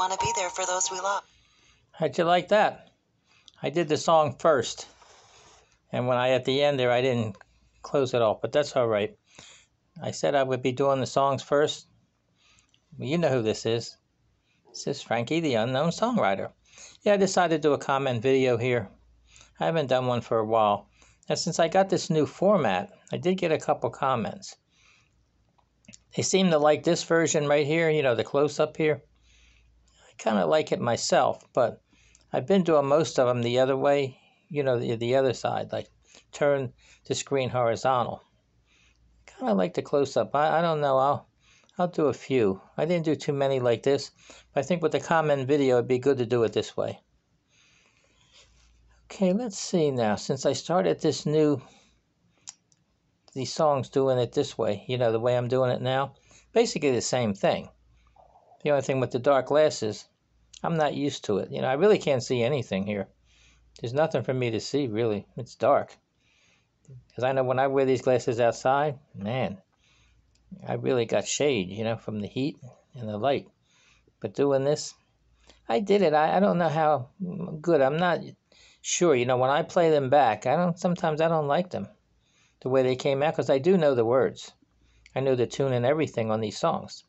want to be there for those we love. How'd you like that? I did the song first, and when I at the end there, I didn't close it off, but that's all right. I said I would be doing the songs first. Well, you know who this is. This is Frankie, the unknown songwriter. Yeah, I decided to do a comment video here. I haven't done one for a while. Now, since I got this new format, I did get a couple comments. They seem to like this version right here, you know, the close up here. Kind of like it myself, but I've been doing most of them the other way, you know, the, the other side, like turn the screen horizontal. Kind of like the close up. I, I don't know. I'll I'll do a few. I didn't do too many like this, but I think with the comment video, it'd be good to do it this way. Okay, let's see now. Since I started this new, these songs doing it this way, you know, the way I'm doing it now, basically the same thing. The only thing with the dark glasses, I'm not used to it. You know, I really can't see anything here. There's nothing for me to see, really. It's dark. Because I know when I wear these glasses outside, man, I really got shade, you know, from the heat and the light. But doing this, I did it. I, I don't know how good. I'm not sure. You know, when I play them back, I don't. Sometimes I don't like them, the way they came out, because I do know the words. I know the tune and everything on these songs.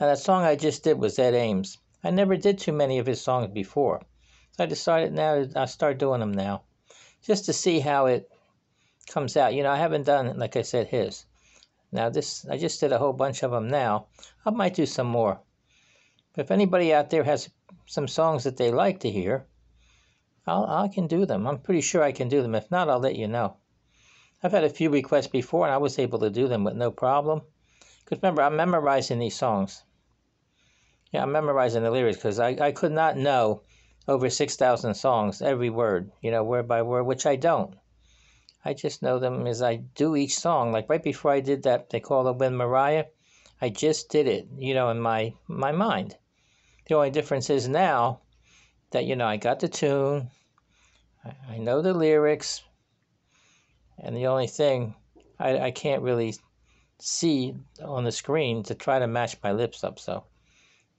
Now that song I just did was Ed Ames. I never did too many of his songs before, so I decided now I start doing them now, just to see how it comes out. You know, I haven't done, like I said, his. Now this, I just did a whole bunch of them now. I might do some more. But if anybody out there has some songs that they like to hear, I'll, I can do them. I'm pretty sure I can do them. If not, I'll let you know. I've had a few requests before, and I was able to do them with no problem. Because remember, I'm memorizing these songs. Yeah, I'm memorizing the lyrics because I, I could not know over 6,000 songs, every word, you know, word by word, which I don't. I just know them as I do each song. Like right before I did that, they call the Wind Maria, I just did it, you know, in my, my mind. The only difference is now that, you know, I got the tune, I, I know the lyrics, and the only thing I, I can't really see on the screen to try to match my lips up. So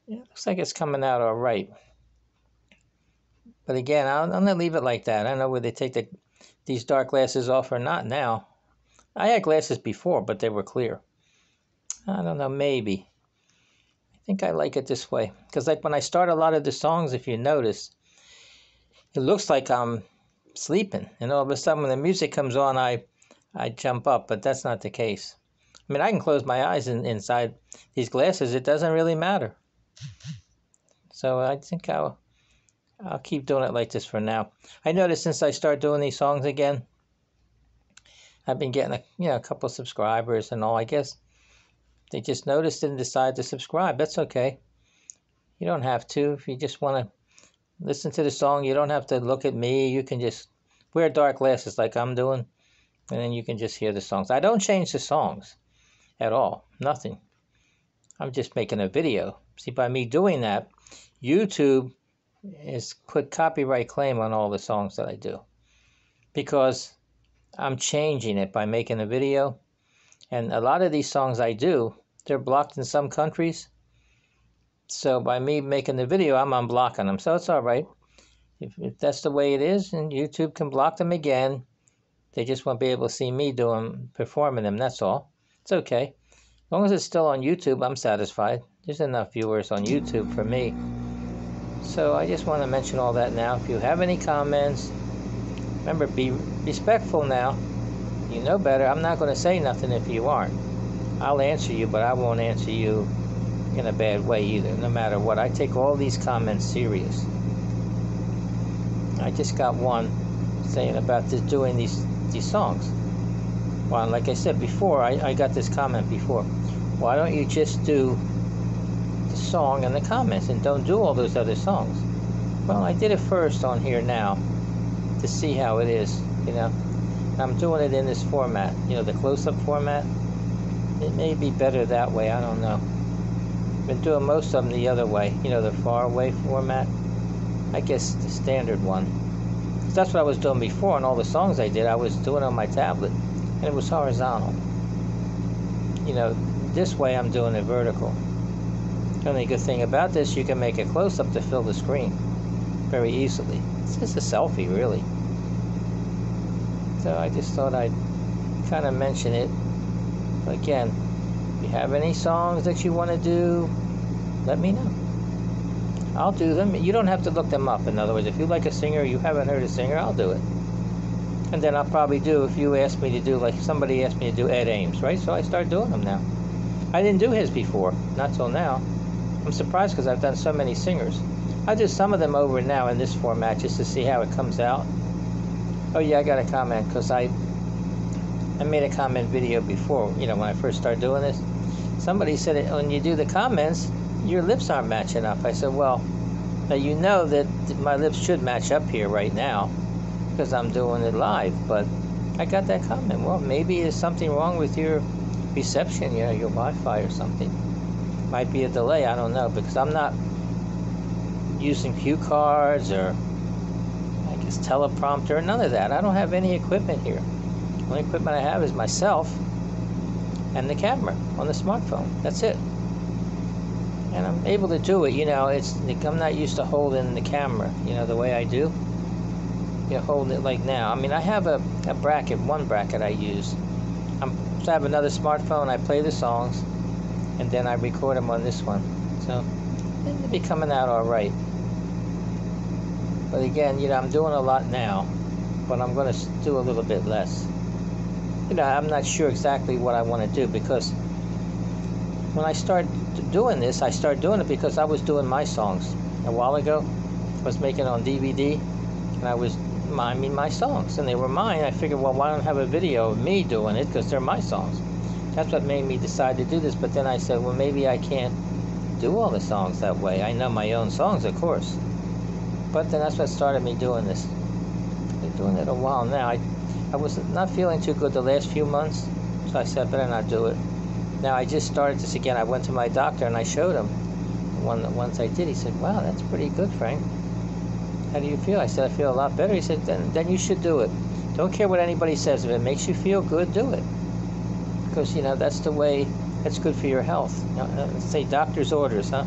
yeah, looks like it's coming out all right. But again, I'll, I'm gonna leave it like that. I don't know whether they take the, these dark glasses off or not now. I had glasses before, but they were clear. I don't know, maybe. I think I like it this way because, like, when I start a lot of the songs, if you notice, it looks like I'm sleeping, and all of a sudden, when the music comes on, I I jump up, but that's not the case. I mean, I can close my eyes in, inside these glasses; it doesn't really matter. So I think I'll I'll keep doing it like this for now. I noticed since I started doing these songs again, I've been getting a you know a couple subscribers and all. I guess they just noticed and decided to subscribe. That's okay. You don't have to if you just want to listen to the song. You don't have to look at me. You can just wear dark glasses like I'm doing, and then you can just hear the songs. I don't change the songs at all. Nothing. I'm just making a video. See, by me doing that, YouTube has put copyright claim on all the songs that I do because I'm changing it by making a video. And a lot of these songs I do, they're blocked in some countries. So by me making the video, I'm unblocking them. So it's all right. If, if that's the way it is, and YouTube can block them again, they just won't be able to see me doing performing them. That's all. It's okay. As long as it's still on YouTube, I'm satisfied. There's enough viewers on YouTube for me. So I just want to mention all that now. If you have any comments, remember be respectful now. You know better. I'm not going to say nothing if you aren't. I'll answer you, but I won't answer you in a bad way either, no matter what. I take all these comments serious. I just got one saying about this, doing these these songs. Well, like I said before, I, I got this comment before. Why don't you just do the song and the comments and don't do all those other songs? Well, I did it first on here now to see how it is, you know. I'm doing it in this format, you know, the close-up format. It may be better that way, I don't know. Been doing most of them the other way, you know, the far away format. I guess the standard one. That's what I was doing before, and all the songs I did, I was doing on my tablet, and it was horizontal. You know, this way I'm doing it vertical. The only good thing about this, you can make a close-up to fill the screen very easily. It's just a selfie, really. So I just thought I'd kind of mention it. Again, if you have any songs that you want to do, let me know. I'll do them. You don't have to look them up. In other words, if you like a singer, you haven't heard a singer, I'll do it. And then I'll probably do, if you ask me to do, like somebody asked me to do Ed Ames, right? So I start doing them now. I didn't do his before, not till now. I'm surprised because I've done so many singers. I'll do some of them over now in this format just to see how it comes out. Oh yeah, I got a comment because I I made a comment video before, you know, when I first started doing this. Somebody said it, when you do the comments, your lips aren't matching up. I said, well, now you know that my lips should match up here right now because I'm doing it live, but I got that comment. Well, maybe there's something wrong with your reception, you know, your Wi-Fi or something. Might be a delay, I don't know, because I'm not using cue cards or I guess teleprompter, or none of that. I don't have any equipment here. The only equipment I have is myself and the camera on the smartphone. That's it. And I'm able to do it, you know, it's I'm not used to holding the camera, you know, the way I do. You know, holding it like now. I mean, I have a, a bracket, one bracket I use. I'm, so I have another smartphone, I play the songs, and then I record them on this one. So, they'll be coming out all right. But again, you know, I'm doing a lot now, but I'm going to do a little bit less. You know, I'm not sure exactly what I want to do because when I started doing this, I started doing it because I was doing my songs a while ago. I was making on DVD, and I was miming my songs, and they were mine. I figured, well, why don't I have a video of me doing it because they're my songs. That's what made me decide to do this. But then I said, well, maybe I can't do all the songs that way. I know my own songs, of course. But then that's what started me doing this. I've been doing it a while now. I, I was not feeling too good the last few months, so I said, better not do it. Now I just started this again. I went to my doctor and I showed him. One once I did, he said, "Wow, that's pretty good, Frank. How do you feel?" I said, "I feel a lot better." He said, "Then, then you should do it. Don't care what anybody says. If it makes you feel good, do it. Because you know that's the way. That's good for your health. You know, uh, say doctor's orders, huh?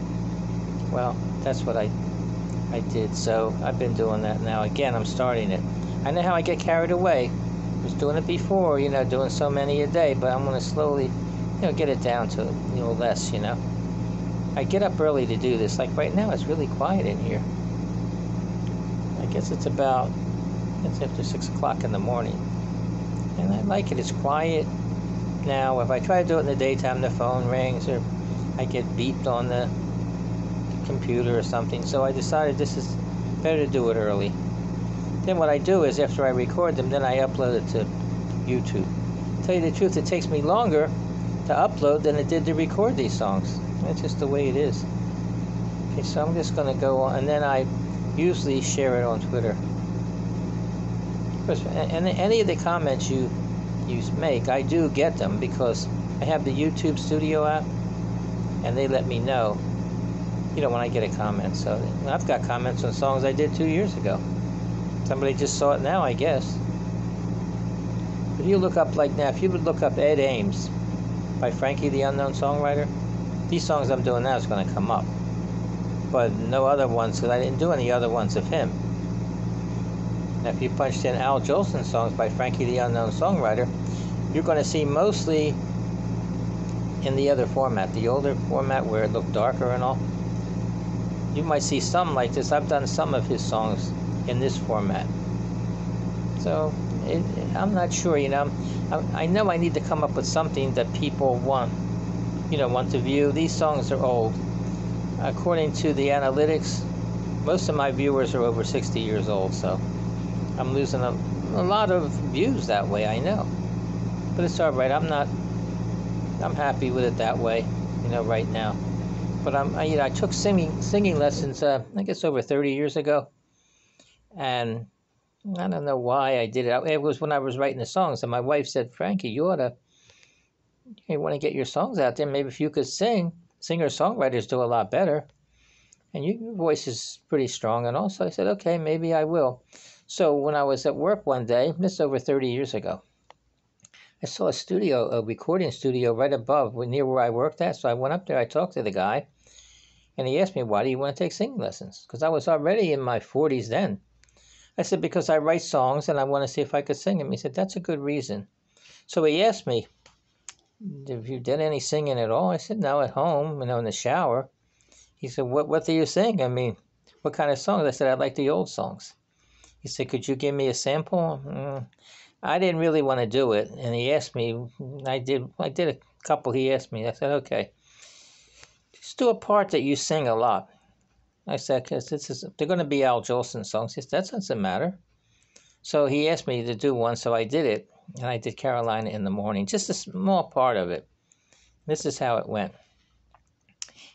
Well, that's what I I did. So I've been doing that now. Again, I'm starting it. I know how I get carried away. I was doing it before, you know, doing so many a day, but I'm going to slowly, you know, get it down to, you know, less, you know. I get up early to do this. Like right now, it's really quiet in here. Guess it's about, it's after 6 o'clock in the morning. And I like it. It's quiet. Now, if I try to do it in the daytime, the phone rings or I get beeped on the computer or something. So I decided this is better to do it early. Then what I do is after I record them, then I upload it to YouTube. tell you the truth, it takes me longer to upload than it did to record these songs. That's just the way it is. Okay, so I'm just going to go on, and then I usually share it on Twitter. And any of the comments you you make, I do get them because I have the YouTube Studio app, and they let me know, you know, when I get a comment. So I've got comments on songs I did two years ago. Somebody just saw it now, I guess. If you look up like now, if you would look up Ed Ames by Frankie the Unknown Songwriter, these songs I'm doing now is going to come up. But no other ones, because I didn't do any other ones of him. Now, if you punched in Al Jolson songs by Frankie the Unknown Songwriter, you're going to see mostly in the other format, the older format where it looked darker and all. You might see some like this. I've done some of his songs in this format. So it, I'm not sure, you know. I, I know I need to come up with something that people want, you know, want to view. These songs are old. According to the analytics, most of my viewers are over 60 years old, so I'm losing a, a lot of views that way, I know. But it's all right. I'm not, I'm happy with it that way, you know, right now. But I'm, I, you know, I took singing singing lessons, uh, I guess over 30 years ago and I don't know why I did it. It was when I was writing the songs, and my wife said, "Frankie, you ought to, you want to get your songs out there. Maybe if you could sing, singer songwriters do a lot better, and your voice is pretty strong." And also, I said, "Okay, maybe I will." So when I was at work one day, this over 30 years ago, I saw a studio, a recording studio right above, near where I worked at. So I went up there. I talked to the guy, and he asked me, "Why do you want to take singing lessons?" Because I was already in my 40s then I said, because I write songs and I want to see if I could sing them. He said, that's a good reason. So he asked me, have you done any singing at all? I said, no, at home, you know, in the shower. He said, what, what do you sing? I mean, what kind of songs? I said, I like the old songs. He said, could you give me a sample? Mm, I didn't really want to do it. And he asked me, I did, I did a couple he asked me. I said, okay. Just do a part that you sing a lot. I said, because this is, they're going to be Al Jolson songs. He said, that doesn't matter. So he asked me to do one, so I did it. And I did Carolina in the morning, just a small part of it. This is how it went.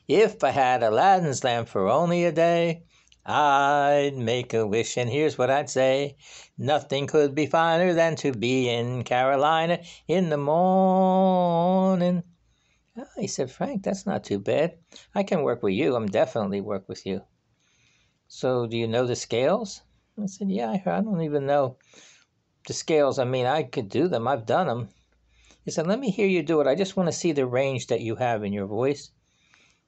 If I had Aladdin's lamp for only a day, I'd make a wish, and here's what I'd say. Nothing could be finer than to be in Carolina in the morning. Oh, he said, Frank, that's not too bad. I can work with you. I'm definitely work with you. So, do you know the scales? I said, Yeah, I, I don't even know the scales. I mean, I could do them. I've done them. He said, Let me hear you do it. I just want to see the range that you have in your voice.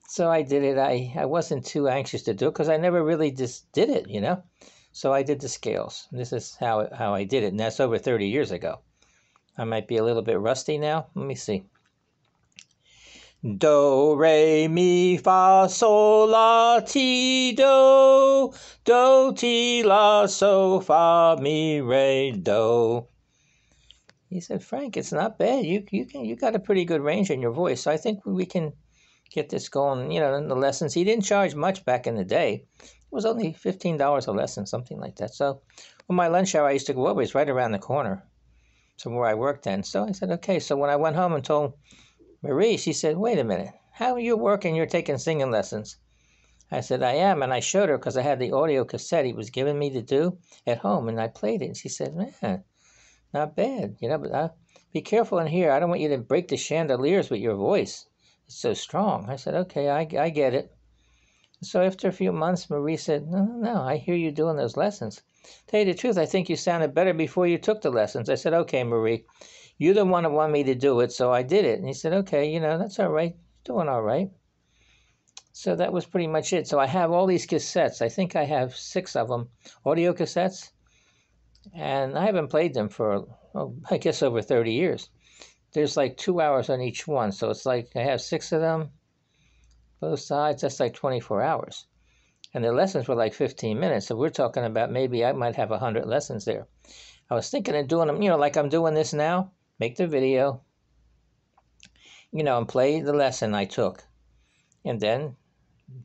So I did it. I, I wasn't too anxious to do it because I never really just did it, you know? So I did the scales. This is how, how I did it. And that's over 30 years ago. I might be a little bit rusty now. Let me see. Do, re, mi, fa, sol, la, ti, do. Do, ti, la, so, fa, mi, re, do. He said, Frank, it's not bad. You you can you got a pretty good range in your voice. So I think we can get this going. You know, in the lessons. He didn't charge much back in the day. It was only fifteen dollars a lesson, something like that. So when my lunch hour I used to go over, it's right around the corner from where I worked then. So I said, okay. So when I went home and told Marie, she said, wait a minute. How are you working? You're taking singing lessons. I said, I am. And I showed her because I had the audio cassette he was giving me to do at home. And I played it. And she said, man, not bad. You know, but uh, be careful in here. I don't want you to break the chandeliers with your voice. It's so strong. I said, okay, I, I get it. So after a few months, Marie said, no, no, no, I hear you doing those lessons. Tell you the truth, I think you sounded better before you took the lessons. I said, okay, Marie. You're the one that wanted me to do it, so I did it. And he said, okay, you know, that's all right. Doing all right. So that was pretty much it. So I have all these cassettes. I think I have six of them, audio cassettes, and I haven't played them for, oh, I guess, over 30 years. There's like two hours on each one, so it's like I have six of them, both sides. That's like 24 hours, and the lessons were like 15 minutes. So we're talking about maybe I might have 100 lessons there. I was thinking of doing them, you know, like I'm doing this now. Make the video, you know, and play the lesson I took, and then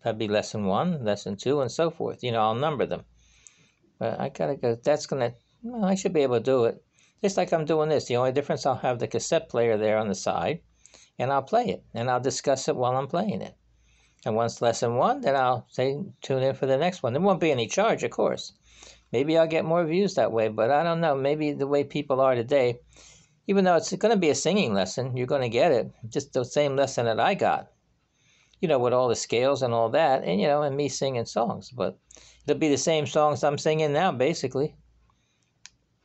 that'd be lesson one, lesson two, and so forth. You know, I'll number them. But I gotta go. That's gonna. Well, I should be able to do it. Just like I'm doing this. The only difference, I'll have the cassette player there on the side, and I'll play it, and I'll discuss it while I'm playing it. And once lesson one, then I'll say tune in for the next one. There won't be any charge, of course. Maybe I'll get more views that way, but I don't know. Maybe the way people are today, even though it's going to be a singing lesson, you're going to get it. Just the same lesson that I got you know, with all the scales and all that, and you know, and me singing songs. But it'll be the same songs I'm singing now, basically.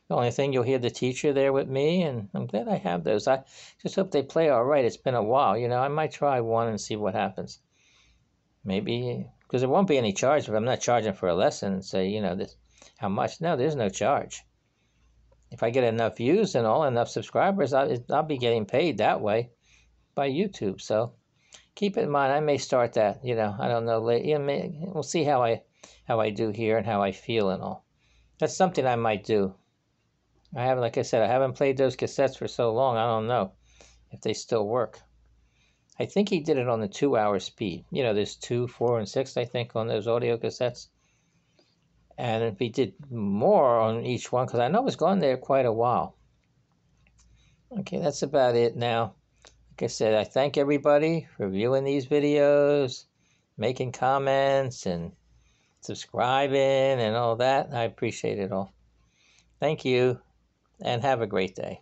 The only thing you'll hear the teacher there with me, and I'm glad I have those. I just hope they play all right. It's been a while, you know. I might try one and see what happens. Maybe because there won't be any charge if I'm not charging for a lesson. Say, you know, this how much? No, there's no charge. If I get enough views and all enough subscribers, I'll, I'll be getting paid that way by YouTube. So keep it in mind. I may start that. You know, I don't know. You know, we'll see how I how I do here and how I feel and all. That's something I might do. I haven't, like I said, I haven't played those cassettes for so long. I don't know if they still work. I think he did it on the two-hour speed. You know, there's two, four, and six. I think on those audio cassettes. And if he did more on each one, because I know it's gone there quite a while. Okay, that's about it now. Like I said, I thank everybody for viewing these videos, making comments, and subscribing and all that. I appreciate it all. Thank you, and have a great day.